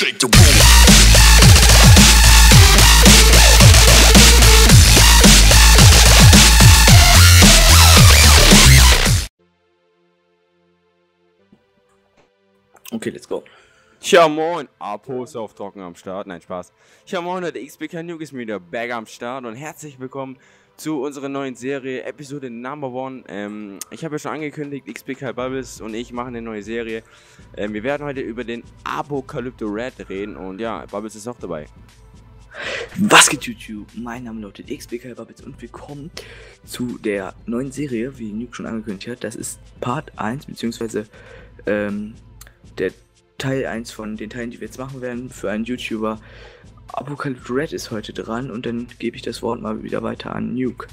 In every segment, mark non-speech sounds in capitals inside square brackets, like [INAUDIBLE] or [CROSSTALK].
Okay, let's go. Ja moin, Apos auf Trocken am Start, nein Spaß. Ja moin, der XBK Nuke ist wieder back am Start und herzlich willkommen zu unserer neuen Serie, Episode Number One. Ähm, ich habe ja schon angekündigt, XBK Bubbles und ich machen eine neue Serie. Ähm, wir werden heute über den Apokalypto Red reden und ja, Bubbles ist auch dabei. Was geht YouTube? Mein Name lautet XBK Babbitz und willkommen zu der neuen Serie, wie Nuke schon angekündigt hat. Das ist Part 1, beziehungsweise ähm, der Teil 1 von den Teilen, die wir jetzt machen werden für einen YouTuber. Apocalypse Red ist heute dran und dann gebe ich das Wort mal wieder weiter an Nuke.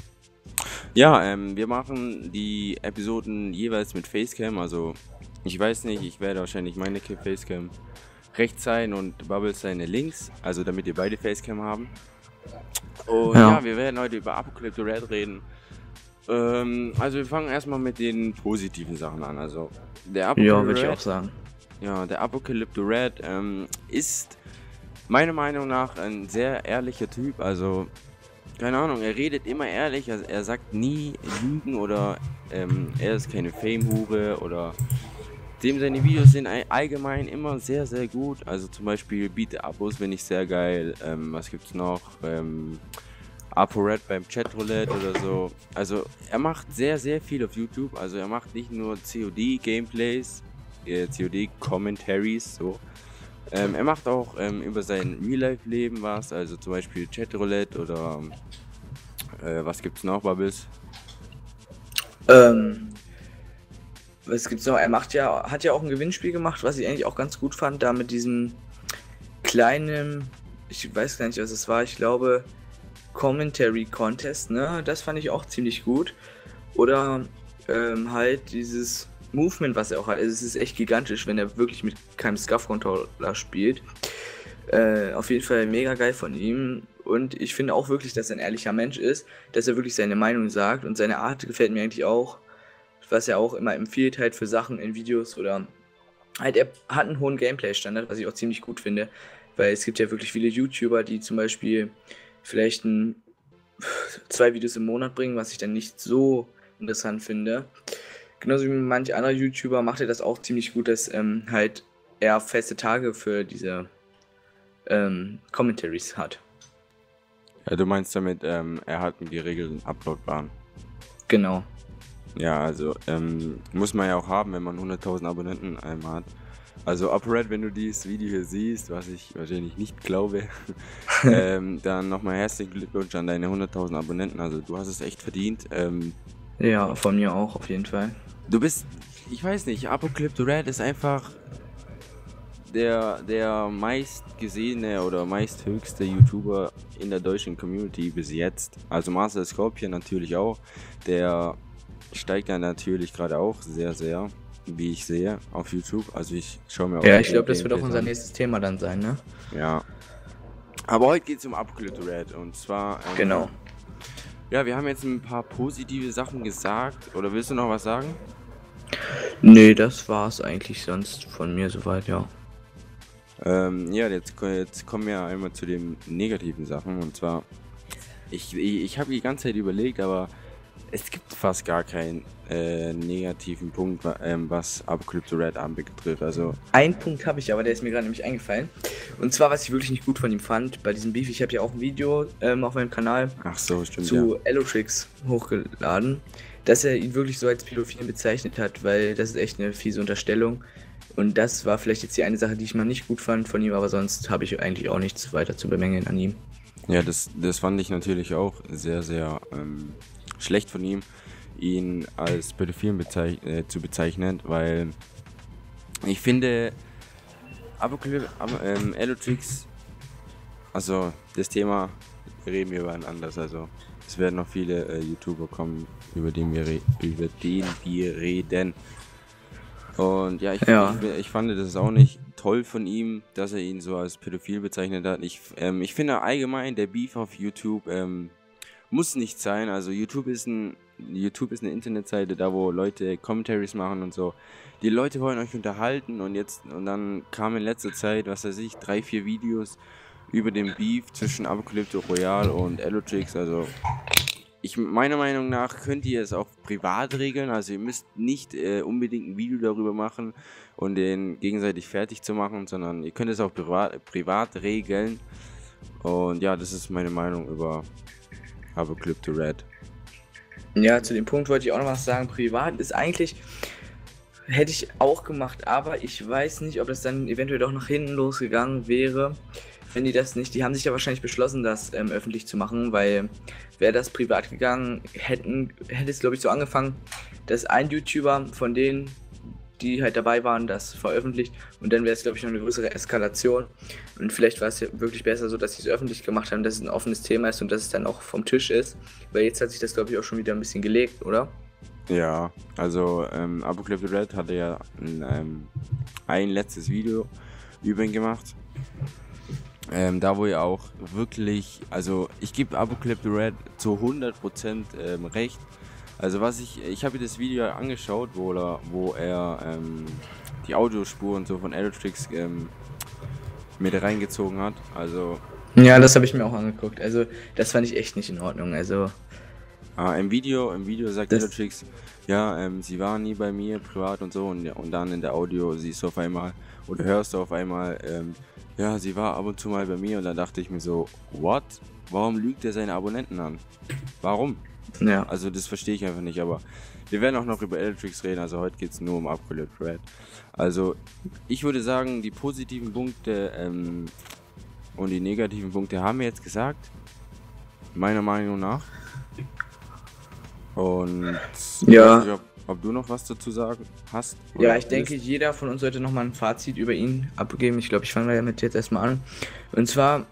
Ja, ähm, wir machen die Episoden jeweils mit Facecam, also ich weiß nicht, ich werde wahrscheinlich meine Facecam rechts sein und Bubbles seine links, also damit ihr beide Facecam haben. Und ja, Ja. wir werden heute über Apocalypse Red reden. Ähm, also wir fangen erstmal mit den positiven Sachen an. Also der Ja, Apocalypse würde ich auch sagen. ja, der Apocalypse Red ähm, ist meiner Meinung nach ein sehr ehrlicher Typ. Also, keine Ahnung, er redet immer ehrlich. Also, er sagt nie Lügen oder ähm, er ist keine Fame-Hure oder. Dem seine Videos sind all- allgemein immer sehr, sehr gut. Also zum Beispiel Beat Abos finde ich sehr geil. Ähm, was gibt's noch? Ähm, ApoRed beim Chatroulette oder so. Also er macht sehr, sehr viel auf YouTube. Also er macht nicht nur COD-Gameplays, äh, COD-Commentaries, so. Ähm, er macht auch ähm, über sein Real-Life-Leben was, also zum Beispiel Chatroulette oder äh, was gibt's noch, Babis? Ähm, was gibt's noch? Er macht ja, hat ja auch ein Gewinnspiel gemacht, was ich eigentlich auch ganz gut fand, da mit diesem kleinen, ich weiß gar nicht, was es war, ich glaube, Commentary Contest, ne? Das fand ich auch ziemlich gut. Oder ähm, halt dieses Movement, was er auch hat. Also es ist echt gigantisch, wenn er wirklich mit keinem Scuff-Controller spielt. Äh, auf jeden Fall mega geil von ihm. Und ich finde auch wirklich, dass er ein ehrlicher Mensch ist, dass er wirklich seine Meinung sagt. Und seine Art gefällt mir eigentlich auch, was er auch immer empfiehlt halt für Sachen in Videos oder halt er hat einen hohen Gameplay-Standard, was ich auch ziemlich gut finde. Weil es gibt ja wirklich viele YouTuber, die zum Beispiel vielleicht ein, zwei Videos im Monat bringen, was ich dann nicht so interessant finde. Genauso wie manch anderer YouTuber macht er das auch ziemlich gut, dass ähm, halt er feste Tage für diese ähm, Commentaries hat. Ja, du meinst damit, ähm, er hat die geregelten Uploadbahn. Genau. Ja, also ähm, muss man ja auch haben, wenn man 100.000 Abonnenten ähm, hat. Also Opred, wenn du dieses Video hier siehst, was ich wahrscheinlich nicht glaube, [LAUGHS] ähm, [LAUGHS] dann nochmal herzlichen Glückwunsch an deine 100.000 Abonnenten. Also du hast es echt verdient. Ähm, Ja, von mir auch, auf jeden Fall. Du bist, ich weiß nicht, Apocalypse Red ist einfach der, der meistgesehene oder meisthöchste YouTuber in der deutschen Community bis jetzt. Also Marcel Scorpion natürlich auch. Der steigt ja natürlich gerade auch sehr, sehr, wie ich sehe, auf YouTube. Also ich schaue mir auch Ja, ich glaube, das wird auch unser an. nächstes Thema dann sein, ne? Ja. Aber heute geht es um Apocalypse Red und zwar. ähm, Genau. Ja, wir haben jetzt ein paar positive Sachen gesagt. Oder willst du noch was sagen? Nee, das war's eigentlich sonst von mir soweit, ja. Ähm, ja, jetzt, jetzt kommen wir einmal zu den negativen Sachen. Und zwar, ich, ich, ich habe die ganze Zeit überlegt, aber es gibt fast gar keinen äh, negativen Punkt, ähm, was Apocalypse Red anbetrifft. Also, Einen Punkt habe ich aber, der ist mir gerade nämlich eingefallen. Und zwar, was ich wirklich nicht gut von ihm fand, bei diesem Beef, ich habe ja auch ein Video ähm, auf meinem Kanal so, stimmt zu Elotrix hochgeladen, dass er ihn wirklich so als Pädophilen bezeichnet hat, weil das ist echt eine fiese Unterstellung. Und das war vielleicht jetzt die eine Sache, die ich mal nicht gut fand von ihm, aber sonst habe ich eigentlich auch nichts weiter zu bemängeln an ihm. Ja, das, das fand ich natürlich auch sehr, sehr ähm, schlecht von ihm, ihn als Pädophilen bezeich äh, zu bezeichnen, weil ich finde, Apocalypse, ähm, also das Thema reden wir über ein anderes, also es werden noch viele äh, YouTuber kommen, über den wir, über den wir reden. Und ja ich, Ja. ich, ich fand das auch nicht toll von ihm, dass er ihn so als Pädophil bezeichnet hat. Ich, ähm, ich finde allgemein, der Beef auf YouTube ähm, muss nicht sein. Also YouTube ist ein YouTube ist eine Internetseite, da wo Leute Commentaries machen und so. Die Leute wollen euch unterhalten und jetzt und dann kam in letzter Zeit, was weiß ich, drei, vier Videos über den Beef zwischen Apocalypto Royale und Elotrix. Also ich meiner Meinung nach könnt ihr es auch privat regeln. Also ihr müsst nicht äh, unbedingt ein Video darüber machen und den gegenseitig fertig zu machen, sondern ihr könnt es auch privat, privat regeln. Und ja, das ist meine Meinung über Apocalypto Red. Ja, zu dem Punkt wollte ich auch noch was sagen. Privat ist eigentlich, hätte ich auch gemacht, aber ich weiß nicht, ob das dann eventuell doch nach hinten losgegangen wäre, wenn die das nicht, die haben sich ja wahrscheinlich beschlossen, das ähm, öffentlich zu machen, weil wäre das privat gegangen, hätten, hätte es glaube ich so angefangen, dass ein YouTuber von denen, die halt dabei waren, das veröffentlicht und dann wäre es glaube ich noch eine größere Eskalation und vielleicht war es ja wirklich besser so, dass sie es öffentlich gemacht haben, dass es ein offenes Thema ist und dass es dann auch vom Tisch ist, weil jetzt hat sich das glaube ich auch schon wieder ein bisschen gelegt, oder? Ja, also ähm, Apocalypse Red hatte ja ein, ähm, ein letztes Video über ihn gemacht. Ähm, da wo er auch wirklich, also ich gebe Apocalypse Red zu 100% ähm, recht. Also was ich, ich habe mir das Video angeschaut, wo er, wo er ähm, die Audiospuren so von Electrix ähm, mit reingezogen hat. Also Ja, das habe ich mir auch angeguckt. Also, das fand ich echt nicht in Ordnung. Also, Ah, im Video, im Video sagt Elotrix, ja, ähm, sie war nie bei mir privat und so und, und dann in der Audio siehst du auf einmal oder hörst du auf einmal, ähm, ja, sie war ab und zu mal bei mir und dann dachte ich mir so, what? Warum lügt er seine Abonnenten an? Warum? ja. Also das verstehe ich einfach nicht, aber wir werden auch noch über Electrix reden, also heute geht es nur um Apocalypse Red. Also ich würde sagen, die positiven Punkte ähm, und die negativen Punkte haben wir jetzt gesagt, meiner Meinung nach. Und Ja. ich weiß nicht, ob, ob du noch was dazu sagen hast? Ja, ich denke, willst. jeder von uns sollte nochmal ein Fazit über ihn abgeben. Ich glaube, ich fange damit jetzt erstmal an. Und zwar,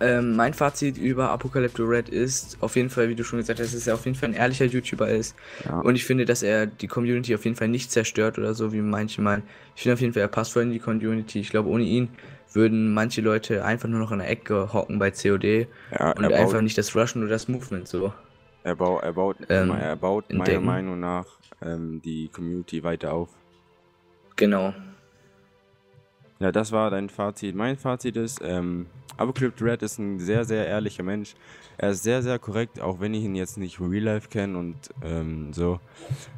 ähm, mein Fazit über Apocalypto Red ist auf jeden Fall, wie du schon gesagt hast, dass er auf jeden Fall ein ehrlicher YouTuber ist. Ja. Und ich finde, dass er die Community auf jeden Fall nicht zerstört oder so, wie manche meinen. Ich finde auf jeden Fall, er passt voll in die Community. Ich glaube, ohne ihn würden manche Leute einfach nur noch in der Ecke hocken bei COD ja, und einfach nicht das Rushen oder das Movement so. Er baut, er baut, ähm, er baut meiner entdecken. Meinung nach ähm, die Community weiter auf. Genau. Ja, das war dein Fazit. Mein Fazit ist, ähm, Apocalypse Red ist ein sehr, sehr ehrlicher Mensch. Er ist sehr, sehr korrekt, auch wenn ich ihn jetzt nicht real life kenne und ähm, so.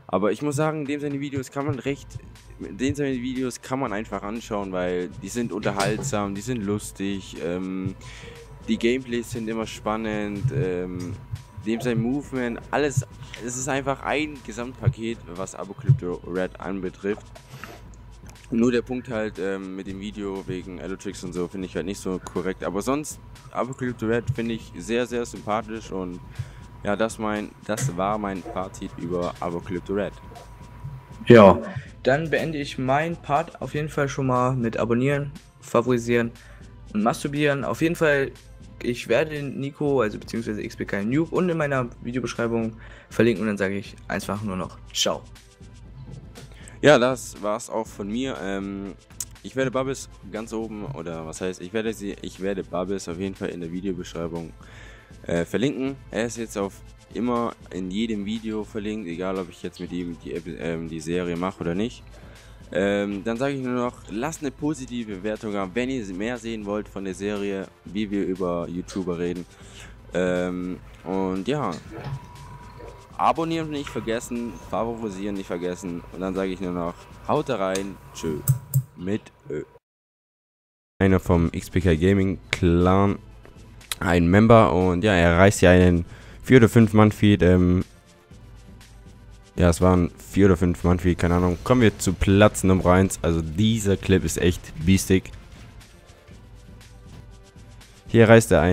Aber ich muss sagen, dem seine Videos kann man recht, dem seine Videos kann man einfach anschauen, weil die sind unterhaltsam, die sind lustig, ähm, die Gameplays sind immer spannend, ähm, dem sein Movement, alles, es ist einfach ein Gesamtpaket, was Apocalypse Red anbetrifft. Nur der Punkt halt ähm, mit dem Video wegen Elotrix und so finde ich halt nicht so korrekt. Aber sonst, Apocalypse Red finde ich sehr, sehr sympathisch und ja, das, mein, das war mein Fazit über Apocalypse Red. Ja, dann beende ich meinen Part auf jeden Fall schon mal mit Abonnieren, Favorisieren und Masturbieren. Auf jeden Fall, ich werde Nico, also beziehungsweise XPK Noob und in meiner Videobeschreibung verlinken und dann sage ich einfach nur noch Ciao. Ja, das war's auch von mir. Ähm, ich werde Bubbles ganz oben, oder was heißt, ich werde sie, ich werde Bubbles auf jeden Fall in der Videobeschreibung äh, verlinken. Er ist jetzt auf immer in jedem Video verlinkt, egal ob ich jetzt mit ihm die, ähm, die Serie mache oder nicht. Ähm, dann sage ich nur noch, lasst eine positive Bewertung haben, wenn ihr mehr sehen wollt von der Serie, wie wir über YouTuber reden. Ähm, und ja, abonnieren nicht vergessen, favorisieren nicht vergessen. Und dann sage ich nur noch, haut rein, tschö, mit Ö. Einer vom XPK Gaming Clan, ein Member und ja, er reißt ja einen 4 oder 5 Mann Feed, ähm, ja, es waren 4 oder 5 Mann Feed, keine Ahnung. Kommen wir zu Platz Nummer 1, also dieser Clip ist echt biestig. Hier reißt er ein